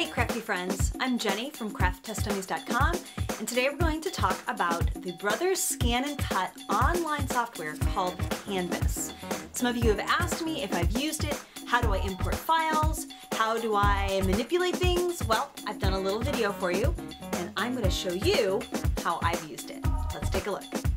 Hey crafty friends, I'm Jenny from crafttestdummies.com and today we're going to talk about the Brothers Scan and Cut online software called Canvas. Some of you have asked me if I've used it, how do I import files, how do I manipulate things? Well, I've done a little video for you and I'm going to show you how I've used it. Let's take a look.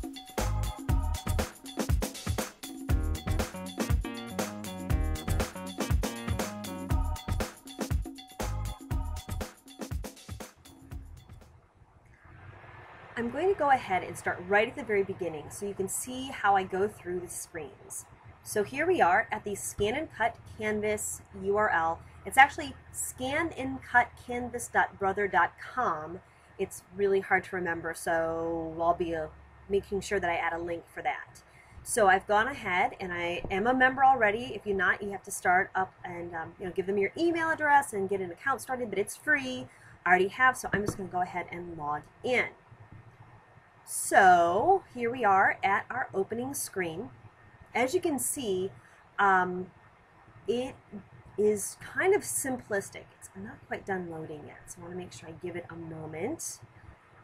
To go ahead and start right at the very beginning so you can see how I go through the screens. So here we are at the scan and cut canvas URL. It's actually scanandcutcanvas.brother.com. It's really hard to remember, so I'll be uh, making sure that I add a link for that. So I've gone ahead and I am a member already. If you're not, you have to start up and um, you know give them your email address and get an account started, but it's free. I already have, so I'm just going to go ahead and log in. So here we are at our opening screen. As you can see, um, it is kind of simplistic. It's not quite done loading yet, so I want to make sure I give it a moment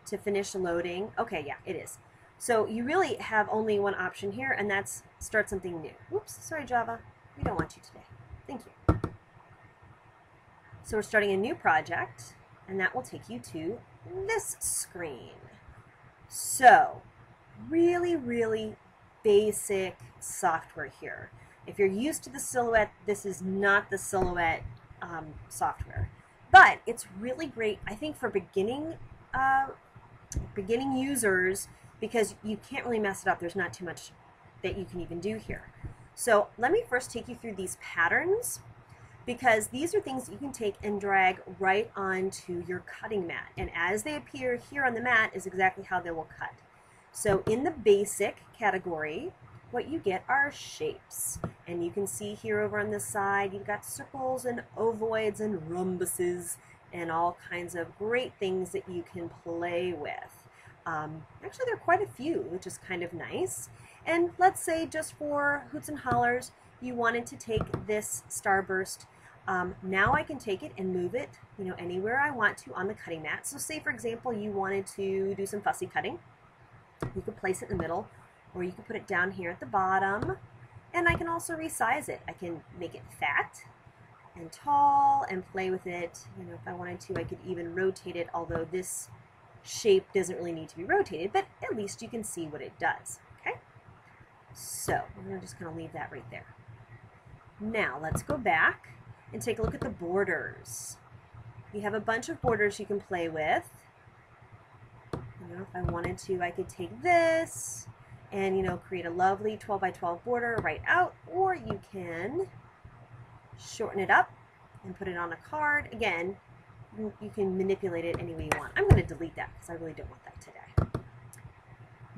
to finish loading. Okay, yeah, it is. So you really have only one option here, and that's start something new. Oops, sorry Java, we don't want you today. Thank you. So we're starting a new project, and that will take you to this screen. So, really, really basic software here. If you're used to the Silhouette, this is not the Silhouette um, software. But it's really great, I think, for beginning uh, beginning users because you can't really mess it up. There's not too much that you can even do here. So let me first take you through these patterns because these are things you can take and drag right onto your cutting mat. And as they appear here on the mat is exactly how they will cut. So in the basic category, what you get are shapes. And you can see here over on this side, you've got circles and ovoids and rhombuses and all kinds of great things that you can play with. Um, actually, there are quite a few, which is kind of nice. And let's say just for hoots and hollers, you wanted to take this starburst. Um, now I can take it and move it, you know, anywhere I want to on the cutting mat. So say, for example, you wanted to do some fussy cutting. You could place it in the middle, or you could put it down here at the bottom. And I can also resize it. I can make it fat and tall and play with it. You know, if I wanted to, I could even rotate it, although this shape doesn't really need to be rotated, but at least you can see what it does, okay? So, I'm just going to leave that right there. Now let's go back and take a look at the borders. You have a bunch of borders you can play with. You know, if I wanted to, I could take this and, you know, create a lovely 12 by 12 border right out, or you can shorten it up and put it on a card. Again, you can manipulate it any way you want. I'm going to delete that because I really don't want that today.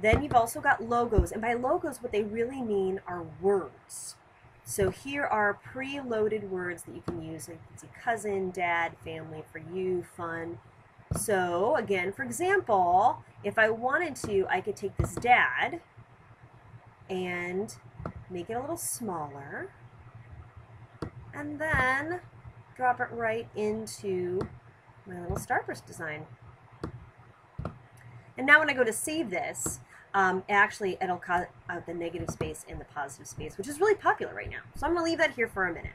Then you've also got logos, and by logos, what they really mean are words. So here are preloaded words that you can use. You can see cousin, dad, family, for you, fun. So again, for example, if I wanted to, I could take this dad and make it a little smaller and then drop it right into my little starburst design. And now when I go to save this, um, actually it'll cut out the negative space and the positive space, which is really popular right now. So I'm going to leave that here for a minute.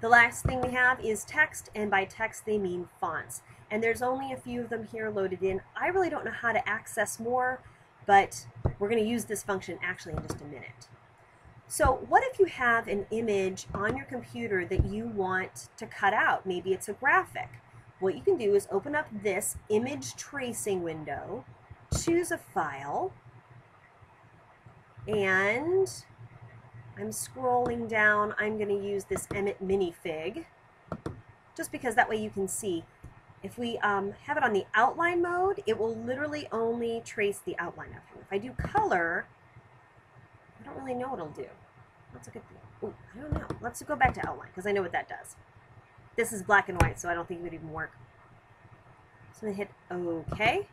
The last thing we have is text, and by text they mean fonts. And there's only a few of them here loaded in. I really don't know how to access more, but we're going to use this function actually in just a minute. So what if you have an image on your computer that you want to cut out? Maybe it's a graphic. What you can do is open up this image tracing window, choose a file, and I'm scrolling down. I'm going to use this Emmet minifig just because that way you can see. If we um, have it on the outline mode, it will literally only trace the outline of him. If I do color, I don't really know what it'll do. That's a good thing. ooh, I don't know. Let's go back to outline because I know what that does. This is black and white, so I don't think it would even work. So I'm going to hit OK.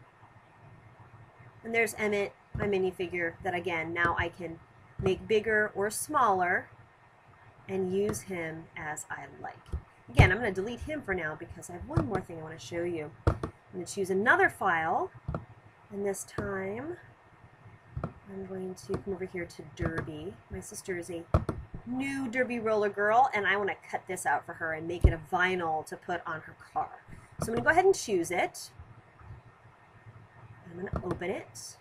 And there's Emmet, my minifigure, that again, now I can make bigger or smaller and use him as I like. Again, I'm going to delete him for now because I have one more thing I want to show you. I'm going to choose another file, and this time I'm going to come over here to Derby. My sister is a new Derby roller girl, and I want to cut this out for her and make it a vinyl to put on her car. So I'm going to go ahead and choose it. I'm going to open it,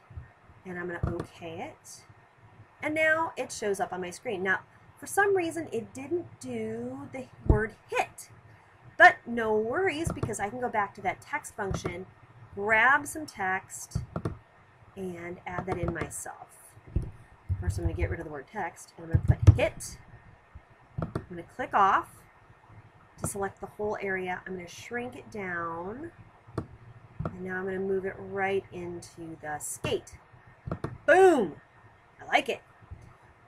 and I'm going to OK it. And now it shows up on my screen. Now, for some reason, it didn't do the word hit. But no worries, because I can go back to that text function, grab some text, and add that in myself. First, I'm going to get rid of the word text, and I'm going to put hit. I'm going to click off to select the whole area. I'm going to shrink it down, and now I'm going to move it right into the skate. Boom! I like it.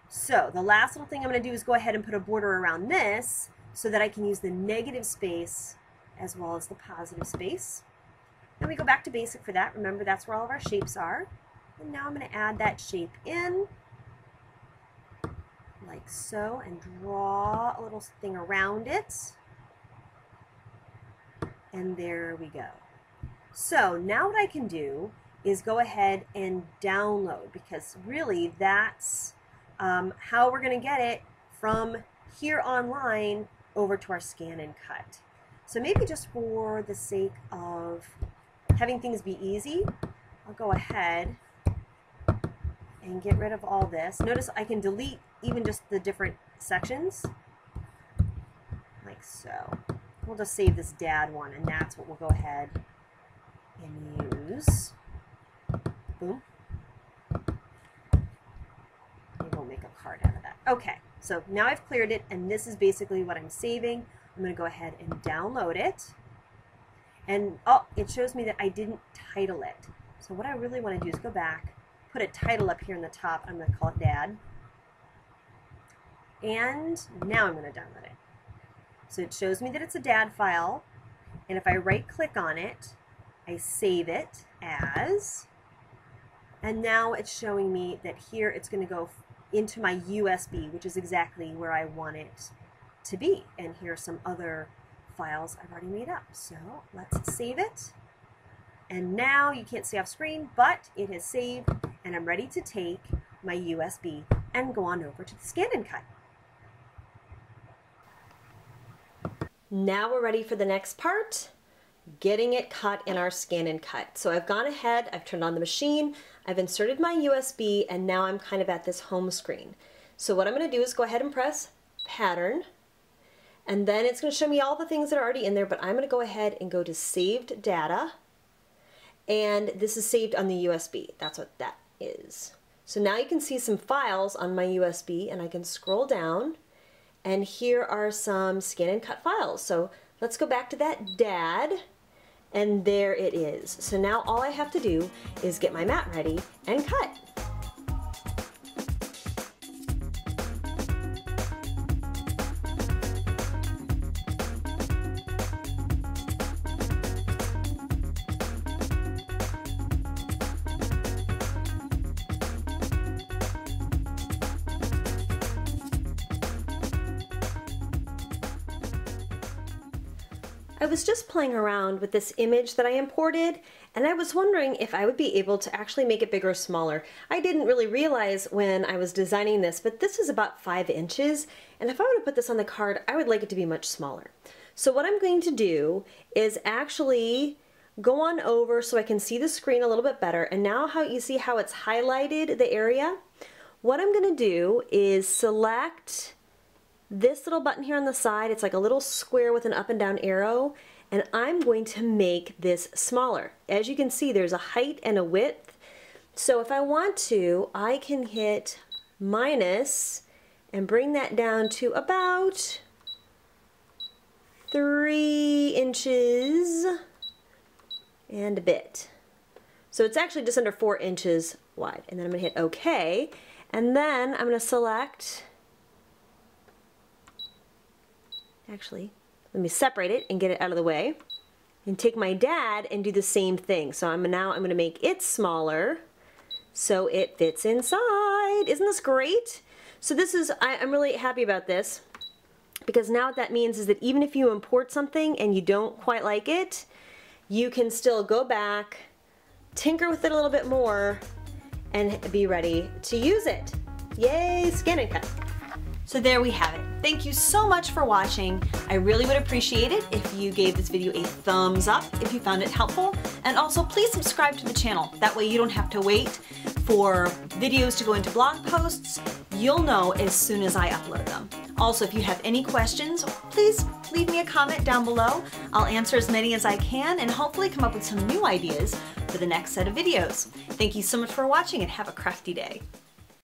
So the last little thing I'm going to do is go ahead and put a border around this so that I can use the negative space as well as the positive space. And we go back to basic for that. Remember, that's where all of our shapes are. And now I'm going to add that shape in like so and draw a little thing around it. And there we go. So now what I can do is go ahead and download because really that's um, how we're going to get it from here online over to our scan and cut. So maybe just for the sake of having things be easy, I'll go ahead and get rid of all this. Notice I can delete even just the different sections, like so. We'll just save this dad one, and that's what we'll go ahead use. Boom. We'll make a card out of that. Okay, so now I've cleared it, and this is basically what I'm saving. I'm going to go ahead and download it. And, oh, it shows me that I didn't title it. So what I really want to do is go back, put a title up here in the top. I'm going to call it Dad. And now I'm going to download it. So it shows me that it's a DAD file. And if I right click on it, I save it as, and now it's showing me that here it's going to go into my USB, which is exactly where I want it to be. And here are some other files I've already made up. So let's save it. And now you can't see off screen, but it has saved and I'm ready to take my USB and go on over to the scan and cut. Now we're ready for the next part, getting it cut in our scan and cut. So I've gone ahead, I've turned on the machine, I've inserted my USB, and now I'm kind of at this home screen. So what I'm going to do is go ahead and press pattern, and then it's going to show me all the things that are already in there, but I'm going to go ahead and go to saved data, and this is saved on the USB. That's what that is. So now you can see some files on my USB, and I can scroll down, and here are some scan and cut files. So let's go back to that dad and there it is. So now all I have to do is get my mat ready and cut. I was just playing around with this image that I imported and I was wondering if I would be able to actually make it bigger or smaller. I didn't really realize when I was designing this, but this is about five inches and if I were to put this on the card, I would like it to be much smaller. So what I'm going to do is actually go on over so I can see the screen a little bit better and now how you see how it's highlighted the area? What I'm going to do is select this little button here on the side, it's like a little square with an up and down arrow, and I'm going to make this smaller. As you can see, there's a height and a width. So if I want to, I can hit minus and bring that down to about three inches and a bit. So it's actually just under four inches wide. And then I'm gonna hit okay. And then I'm gonna select actually, let me separate it and get it out of the way. And take my dad and do the same thing. So I'm now I'm going to make it smaller so it fits inside. Isn't this great? So this is, I, I'm really happy about this. because now what that means is that even if you import something and you don't quite like it, you can still go back, tinker with it a little bit more, and be ready to use it. Yay, scan and cut. So there we have it. Thank you so much for watching. I really would appreciate it if you gave this video a thumbs up if you found it helpful. And also please subscribe to the channel. That way you don't have to wait for videos to go into blog posts. You'll know as soon as I upload them. Also, if you have any questions, please leave me a comment down below. I'll answer as many as I can and hopefully come up with some new ideas for the next set of videos. Thank you so much for watching and have a crafty day.